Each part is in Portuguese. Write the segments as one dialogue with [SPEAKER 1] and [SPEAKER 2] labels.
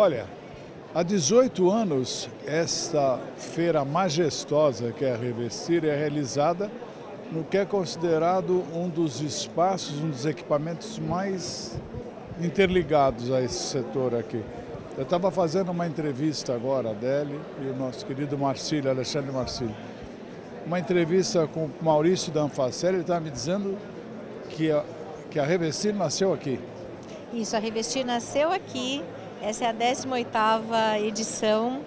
[SPEAKER 1] Olha, há 18 anos, esta feira majestosa que é a Revestir é realizada no que é considerado um dos espaços, um dos equipamentos mais interligados a esse setor aqui. Eu estava fazendo uma entrevista agora, a Deli e o nosso querido Marcílio, Alexandre Marcílio. Uma entrevista com o Maurício Danfacelli, ele estava me dizendo que a, que a Revestir nasceu aqui.
[SPEAKER 2] Isso, a Revestir nasceu aqui, essa é a 18ª edição,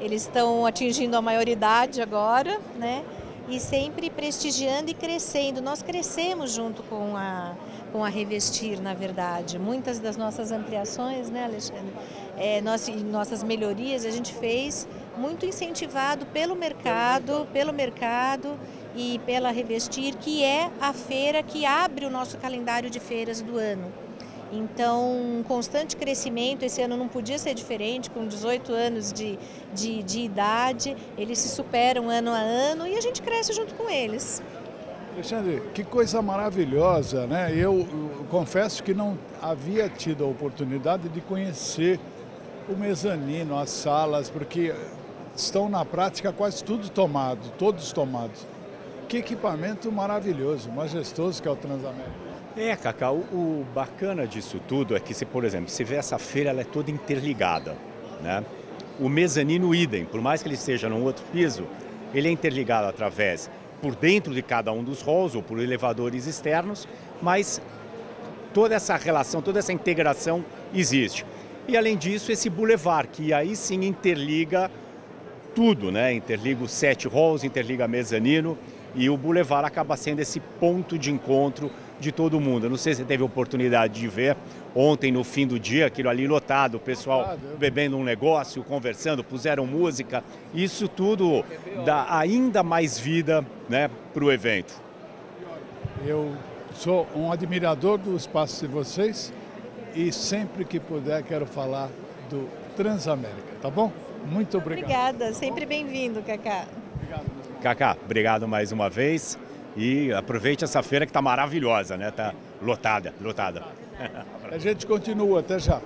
[SPEAKER 2] eles estão atingindo a maioridade agora, né? E sempre prestigiando e crescendo. Nós crescemos junto com a, com a Revestir, na verdade. Muitas das nossas ampliações, né, Alexandre? É, nós, nossas melhorias a gente fez muito incentivado pelo mercado, pelo mercado e pela Revestir, que é a feira que abre o nosso calendário de feiras do ano. Então, um constante crescimento, esse ano não podia ser diferente, com 18 anos de, de, de idade, eles se superam ano a ano e a gente cresce junto com eles.
[SPEAKER 1] Alexandre, que coisa maravilhosa, né? Eu, eu, confesso que não havia tido a oportunidade de conhecer o mezanino, as salas, porque estão na prática quase tudo tomado, todos tomados. Que equipamento maravilhoso, majestoso que é o Transamérica.
[SPEAKER 3] É, Cacá, o, o, bacana disso tudo é que, se, por exemplo, se vê essa feira, ela é toda interligada. Né? O mezanino idem, por mais que ele esteja num outro piso, ele é interligado através, por dentro de cada um dos halls ou por elevadores externos, mas toda essa relação, toda essa integração existe. E além disso, esse boulevard, que aí sim interliga tudo, né? Interliga os sete halls, interliga mezanino e o boulevard acaba sendo esse ponto de encontro de todo mundo. não sei se você teve oportunidade de ver ontem no fim do dia, aquilo ali lotado, o pessoal bebendo um negócio, conversando, puseram música. Isso tudo dá ainda mais vida né, para o evento.
[SPEAKER 1] Eu sou um admirador do espaço de vocês e sempre que puder quero falar do Transamérica, tá bom? Muito obrigado.
[SPEAKER 2] Obrigada, sempre bem-vindo, Cacá.
[SPEAKER 3] Cacá, obrigado mais uma vez. E aproveite essa feira que está maravilhosa, né? Está lotada, lotada.
[SPEAKER 1] A gente continua, até já.